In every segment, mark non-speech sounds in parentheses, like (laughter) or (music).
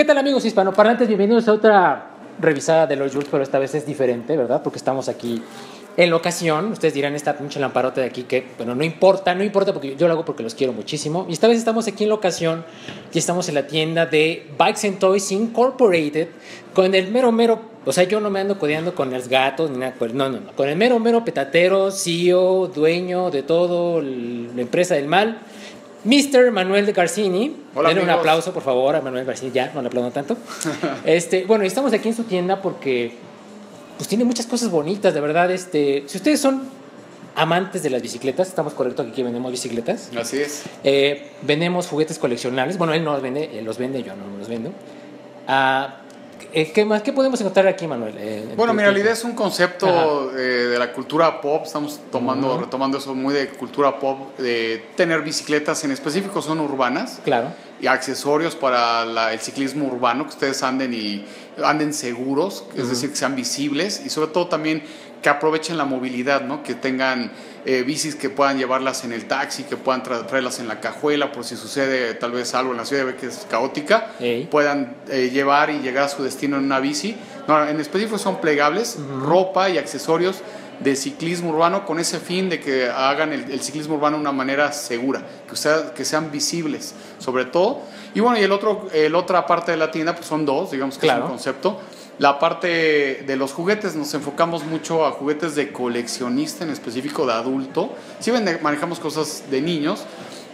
¿Qué tal amigos hispanoparlantes? Bienvenidos a otra revisada de los Jules, pero esta vez es diferente, ¿verdad? Porque estamos aquí en la ocasión. Ustedes dirán esta pinche lamparote de aquí que, bueno, no importa, no importa porque yo lo hago porque los quiero muchísimo. Y esta vez estamos aquí en la ocasión y estamos en la tienda de Bikes and Toys Incorporated con el mero mero, o sea, yo no me ando codeando con los gatos ni nada, pues, no, no, no, con el mero mero petatero, CEO, dueño de todo, la empresa del mal. Mr. Manuel de Garcini. Hola, Denle un aplauso, por favor, a Manuel Garcini. Ya, no le aplaudo tanto. (laughs) este, bueno, estamos aquí en su tienda porque pues tiene muchas cosas bonitas, de verdad. Este, si ustedes son amantes de las bicicletas, estamos correctos que aquí vendemos bicicletas. Así es. Eh, vendemos juguetes coleccionables. Bueno, él no los vende, él los vende, yo no los vendo. Ah, ¿Qué más? ¿Qué podemos encontrar aquí, Manuel? Eh, en Bueno, mira, la idea es un concepto eh, de la cultura pop. Estamos tomando, retomando eso muy de cultura pop, de tener bicicletas en específico, son urbanas. Claro. Y accesorios para la- el ciclismo urbano, que ustedes anden y anden seguros, es decir, que sean visibles y sobre todo también que aprovechen la movilidad, ¿no? Que tengan eh, bicis que puedan llevarlas en el taxi, que puedan tra- traerlas en la cajuela por si sucede tal vez algo en la ciudad que es caótica, Ey. puedan eh, llevar y llegar a su destino en una bici. No, en específico son plegables, ropa y accesorios de ciclismo urbano con ese fin de que hagan el, el ciclismo urbano de una manera segura, que, sea- que sean visibles sobre todo. Y bueno, y el otro, el otra parte de la tienda pues son dos, digamos que Claro. es un concepto. La parte de los juguetes, nos enfocamos mucho a juguetes de coleccionista, en específico de adulto. Sí manejamos cosas de niños,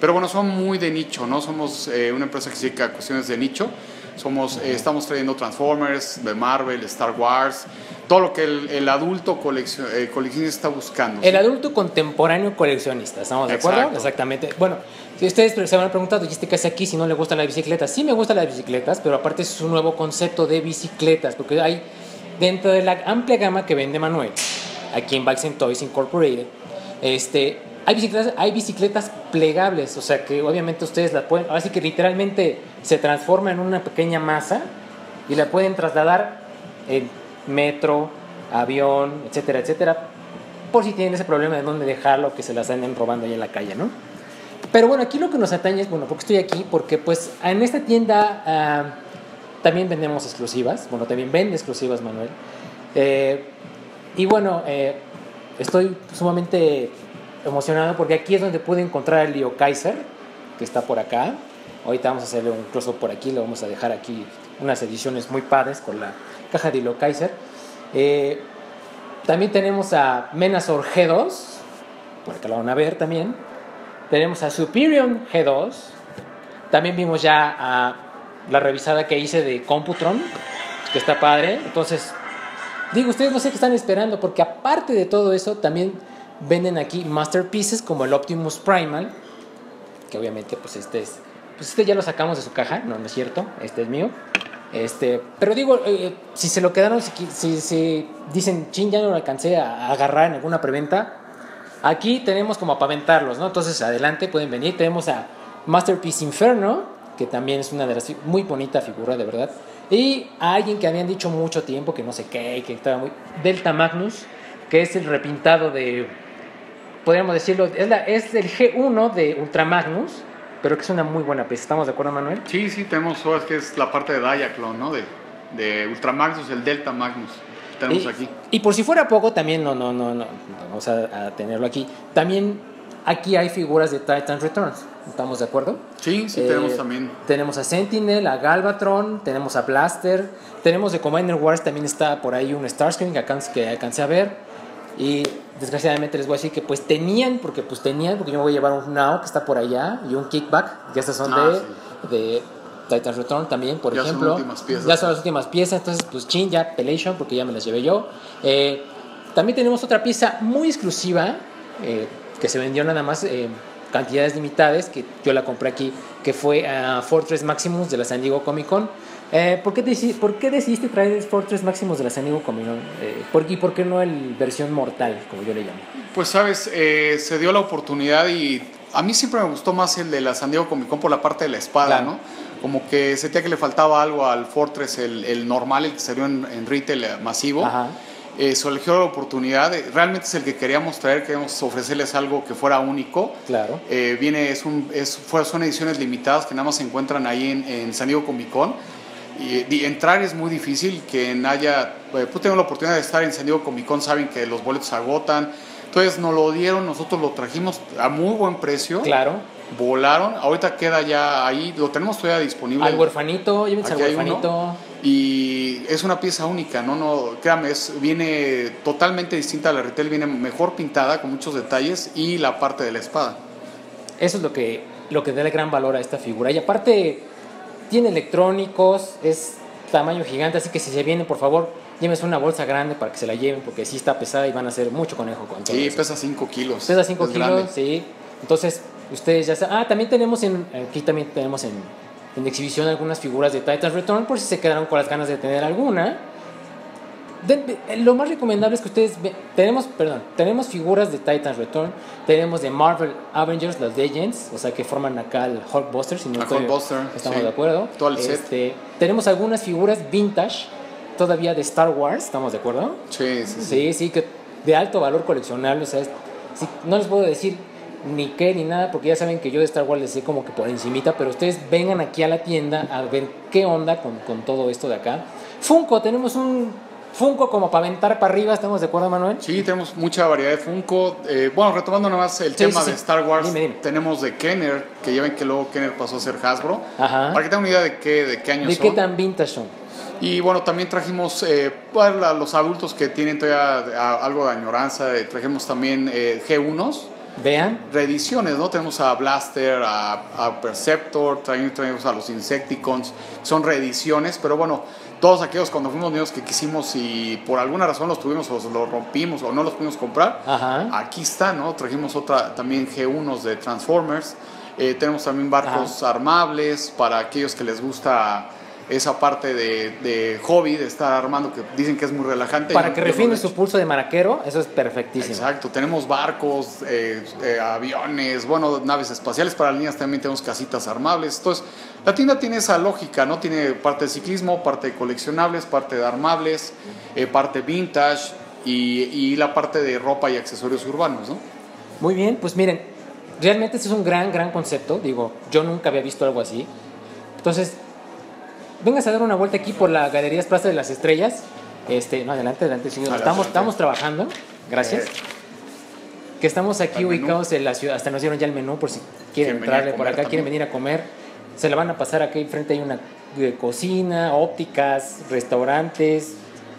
pero bueno, son muy de nicho, ¿no? Somos eh, una empresa que se dedica a cuestiones de nicho. Somos, eh, estamos trayendo Transformers, de Marvel, Star Wars, todo lo que el, el adulto coleccio- eh, coleccionista está buscando. El adulto contemporáneo coleccionista, ¿estamos de acuerdo? Exactamente. Bueno, si ustedes se van a preguntar, ¿y este qué hace aquí si no le gustan las bicicletas? Sí me gustan las bicicletas, pero aparte es un nuevo concepto de bicicletas, porque hay dentro de la amplia gama que vende Manuel, aquí en Bikes and Toys Incorporated, este, hay bicicletas, hay bicicletas plegables, o sea que obviamente ustedes la pueden, así que literalmente se transforma en una pequeña masa y la pueden trasladar en metro, avión, etcétera, etcétera, por si tienen ese problema de dónde dejarlo, que se las anden robando ahí en la calle, ¿no? Pero bueno, aquí lo que nos atañe es, bueno, porque estoy aquí, porque pues en esta tienda ah, también vendemos exclusivas, bueno, también vende exclusivas, Manuel. Eh, y bueno, eh, estoy sumamente emocionado porque aquí es donde pude encontrar al Leo Kaiser, que está por acá. Ahorita vamos a hacerle un close-up por aquí, le vamos a dejar aquí unas ediciones muy padres con la caja de Leo Kaiser. Eh, también tenemos a Menazor G2, por acá lo van a ver también. Tenemos a Superior G2. También vimos ya a la revisada que hice de Computron, que está padre. Entonces, digo, ustedes no sé qué están esperando, porque aparte de todo eso, también venden aquí masterpieces como el Optimus Primal, que obviamente pues este es, pues este ya lo sacamos de su caja, no, no es cierto, este es mío. Este, pero digo, eh, si se lo quedaron, si, si, dicen, chin, ya no lo alcancé a, a agarrar en alguna preventa, aquí tenemos como para aventarlos, ¿no? Entonces, adelante, pueden venir. Tenemos a Masterpiece Inferno, que también es una de las muy bonita figura, de verdad. Y a alguien que habían dicho mucho tiempo que no sé qué, que estaba muy. Delta Magnus, que es el repintado de. Podríamos decirlo, es, la, es el G1 de Ultra Magnus, pero que es una muy buena pieza. ¿Estamos de acuerdo, Manuel? Sí, sí, tenemos horas que es la parte de Diaclone, ¿no? De, de Ultra Magnus, el Delta Magnus. Tenemos y, aquí. y por si fuera poco, también no, no, no, no, vamos a, a tenerlo aquí. También aquí hay figuras de Titan Returns. ¿Estamos de acuerdo? Sí, sí, Eh, tenemos también. Tenemos a Sentinel, a Galvatron, tenemos a Blaster, tenemos de Commander Wars, también está por ahí un Starscream que alcancé, que alcancé a ver. Y desgraciadamente les voy a decir que pues tenían, porque pues tenían, porque yo me voy a llevar un Now que está por allá y un Kickback, que estas son Ah, de, de Titan Return también, por Ya son ejemplo. últimas piezas. Ya son las últimas piezas, entonces pues chin, ya Pelation, porque ya me las llevé yo. Eh, también tenemos otra pieza muy exclusiva, eh, que se vendió nada más en cantidades limitadas, que yo la compré aquí, que fue a Fortress Maximus de la San Diego Comic Con. Eh, ¿por, qué deci- ¿Por qué decidiste traer el Fortress Maximus de la San Diego Comic Con? Eh, ¿por, ¿Y por qué no el versión mortal, como yo le llamo? Pues sabes, eh, se dio la oportunidad y a mí siempre me gustó más el de la San Diego Comic Con por la parte de la espada, Claro. ¿no? como que sentía que le faltaba algo al Fortress, el, el normal, el que salió en, en retail eh, masivo. Ajá. Eh, se eligió la oportunidad, de- realmente es el que queríamos traer, queríamos ofrecerles algo que fuera único. Claro. Eh, viene, es un, es, son ediciones limitadas que nada más se encuentran ahí en, en San Diego Comic Con. Y, y entrar es muy difícil, quien haya, eh, pues tengo la oportunidad de estar en San Diego Comic Con, saben que los boletos se agotan. Entonces nos lo dieron, nosotros lo trajimos a muy buen precio. Claro. Volaron, ahorita queda ya ahí, lo tenemos todavía disponible. Al huerfanito, llévense al huerfanito. Y es una pieza única, no, no, créame, es, viene totalmente distinta a la retail, viene mejor pintada, con muchos detalles, y la parte de la espada. Eso es lo que, lo que da el gran valor a esta figura. Y aparte, tiene electrónicos, es tamaño gigante, así que si se vienen, por favor, llévense una bolsa grande para que se la lleven, porque sí está pesada y van a hacer mucho conejo con todo Sí, eso. pesa 5 kilos. Pesa 5 es kilos, grande. sí. Entonces, ustedes ya saben. Ah, también tenemos en. Aquí también tenemos en, en exhibición algunas figuras de Titan's Return, por si se quedaron con las ganas de tener alguna. De- lo más recomendable es que ustedes ve- tenemos, perdón, tenemos figuras de Titans Return, tenemos de Marvel Avengers, las Legends, o sea que forman acá el Hulkbuster, si no El estoy- Hulkbuster, estamos sí. de acuerdo. Todo el set. Este, tenemos algunas figuras vintage, todavía de Star Wars, ¿estamos de acuerdo? Sí, sí, sí. Sí, sí, que de alto valor coleccionable. O sea, es- sí, no les puedo decir ni qué ni nada, porque ya saben que yo de Star Wars les sé como que por encimita, pero ustedes vengan aquí a la tienda a ver qué onda con, con todo esto de acá. Funko, tenemos un Funko como para aventar para arriba, ¿estamos de acuerdo, Manuel? Sí, tenemos mucha variedad de Funko. Eh, bueno, retomando nada más el Sí, tema sí, sí. de Star Wars, Dime, dime. tenemos de Kenner, que ya ven que luego Kenner pasó a ser Hasbro. Ajá. Para que tengan una idea de qué, de qué años ¿De son. qué tan vintage son? Y bueno, también trajimos eh, para los adultos que tienen todavía algo de añoranza, eh, trajimos también eh, G1s, Vean. reediciones, ¿no? Tenemos a Blaster, a, a Perceptor, también tenemos a los Insecticons, son reediciones, pero bueno, todos aquellos cuando fuimos niños que quisimos y por alguna razón los tuvimos o los rompimos o no los pudimos comprar, Ajá. aquí está, ¿no? Trajimos otra también G1s de Transformers, eh, tenemos también barcos armables para aquellos que les gusta esa parte de, de hobby, de estar armando, que dicen que es muy relajante. Para que yo no lo refine he su hecho. pulso de maraquero, eso es perfectísimo. Exacto, tenemos barcos, eh, eh, aviones, bueno, naves espaciales para las niñas, también tenemos casitas armables. Entonces, la tienda tiene esa lógica, ¿no? Tiene parte de ciclismo, parte de coleccionables, parte de armables, eh, parte vintage y, y la parte de ropa y accesorios urbanos, ¿no? Muy bien, pues miren, realmente este es un gran, gran concepto. Digo, yo nunca había visto algo así. Entonces, vengas a dar una vuelta aquí por la Galerías Plaza de las Estrellas. Este, no, adelante, adelante, señor. Adelante, Estamos, estamos trabajando. Gracias. Eh, que estamos aquí al menú. ubicados en la ciudad. Hasta nos dieron ya el menú por si quieren Quieren entrarle por acá, quieren también. venir a comer. Se la van a pasar aquí enfrente. Hay una eh, cocina, ópticas, restaurantes,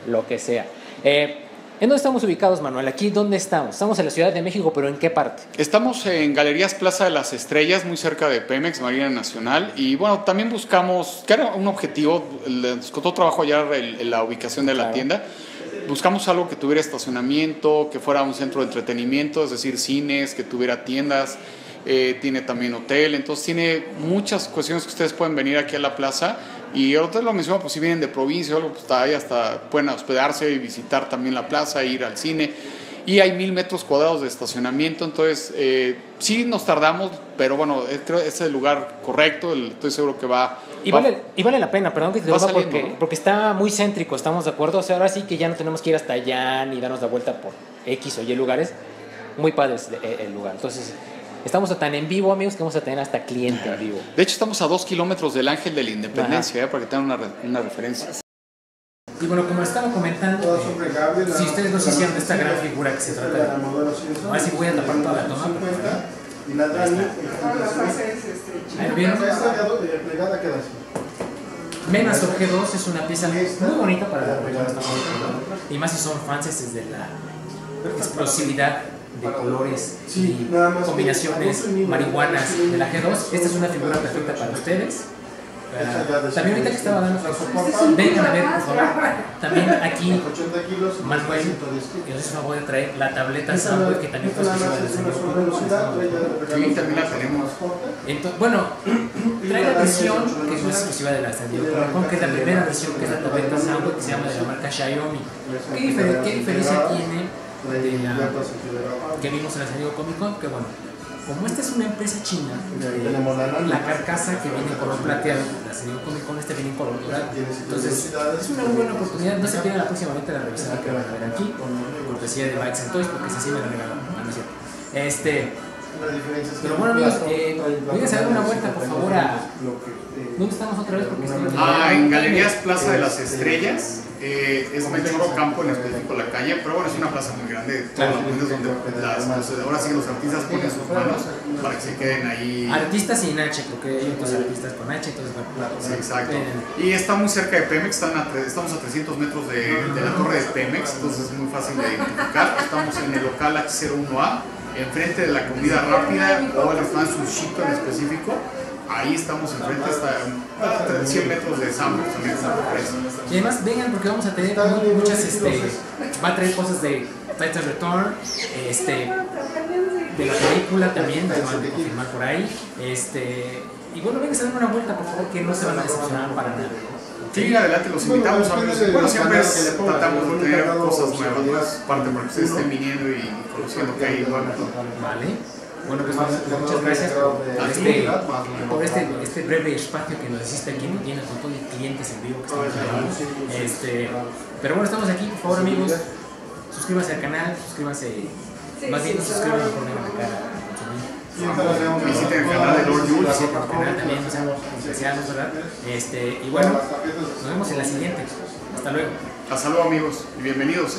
lo que sea. Eh, ¿En dónde estamos ubicados, Manuel? ¿Aquí dónde estamos? Estamos en la Ciudad de México, pero ¿en qué parte? Estamos en Galerías Plaza de las Estrellas, muy cerca de Pemex, Marina Nacional. Y bueno, también buscamos, que era un objetivo, les costó trabajo hallar el- la ubicación de la Claro. tienda. Buscamos algo que tuviera estacionamiento, que fuera un centro de entretenimiento, es decir, cines, que tuviera tiendas, eh, tiene también hotel, entonces tiene muchas cuestiones que ustedes pueden venir aquí a la plaza. Y ahorita lo menciono, pues si vienen de provincia o algo, pues ahí hasta pueden hospedarse y visitar también la plaza, ir al cine. Y hay mil metros cuadrados de estacionamiento, entonces eh, sí nos tardamos, pero bueno, eh, creo que es el lugar correcto, el- estoy seguro que va... Y va- vale, y vale la pena, perdón que te saliendo, porque, ¿no? porque está muy céntrico, ¿estamos de acuerdo? O sea, ahora sí que ya no tenemos que ir hasta allá ni darnos la vuelta por X o Y lugares. Muy padre el, el lugar. Entonces, estamos tan en vivo, amigos, que vamos a tener hasta cliente en vivo. De hecho, estamos a dos kilómetros del Ángel de la Independencia, eh, para que tengan una, una referencia. Y bueno, como estaba comentando, si ustedes no se hicieron de esta gran figura que se trata de de... Ahora sí voy a tapar toda la toma, 50, Y la Dani, Ahí vieron. esta ya plegada queda así. Menasor G2 es una pieza muy bonita para la región que estamos hablando. Y más si son fans desde la explosividad de colores Sí, y nada más combinaciones marihuanas de la G2. Esta es una figura perfecta para ustedes. Ah, también ahorita que estaba dando vengan a ver por favor. También aquí (laughs) 80 kilos, Manuel 110 y nos voy a traer la tableta Samway que también nada exclusiva más del señor Sí, también la tenemos. Entonces, bueno, trae la versión que no es exclusiva de la San que es la primera versión que es la tableta Samway que se llama de la marca Xiaomi. ¿Qué, difer- qué diferencia tiene de la que vimos en la San Diego Comic Con? Que bueno, como esta es una empresa china, eh, la carcasa que viene en color plateado, la señor Comic Con este viene en color dorado. Entonces, es una muy buena oportunidad. No se pierdan próximamente la revisada que van a ver aquí, cortesía de Bikes and Toys, porque si así me la regalan. Ah, no es cierto. Este, Pero bueno, amigos, eh, vénganse a dar una vuelta, por favor, a- eh, ¿dónde estamos otra vez? Porque estoy Ah, en Galerías Plaza de las Estrellas. Eh, es Melchor Campo, en específico la calle, pero bueno, es una plaza muy grande. Todas las tiendas donde las, ahora sí los artistas ponen sus manos para que se queden ahí. Artistas sin H, porque hay otros artistas con H, entonces bueno, Sí, exacto. eh, Y está muy cerca de Pemex, están a tre- estamos a 300 metros de, de la torre de Pemex, entonces es muy fácil de identificar. Estamos en el local H01A, enfrente de la comida rápida o el restaurante Sushito en específico. Ahí estamos enfrente, está a 100 metros de Sambors, también está. Y además vengan porque vamos a tener mu- muchas, este, va a traer cosas de Titan Return, este, de la película también, que van a confirmar por ahí, este, y bueno, vengan a dar una vuelta por favor que no se van a decepcionar para nada. Sí, adelante, los invitamos de Bueno, siempre es- tratamos de tener cosas nuevas, parte para que ustedes estén viniendo y conociendo que hay igual. Vale. Bueno, pues muchas gracias por, por este, por este, este breve espacio que nos hiciste aquí, nos llena con todo y clientes en vivo que estamos ahí. Este, pero bueno, estamos aquí, por favor amigos, suscríbanse al canal, suscríbanse, más bien suscríbanse por la cara. Visiten el canal de Lord Jules. Visiten el canal también, no seamos especiales, ¿verdad? Este, y bueno, nos vemos en la siguiente. Hasta luego. Hasta luego amigos y bienvenidos.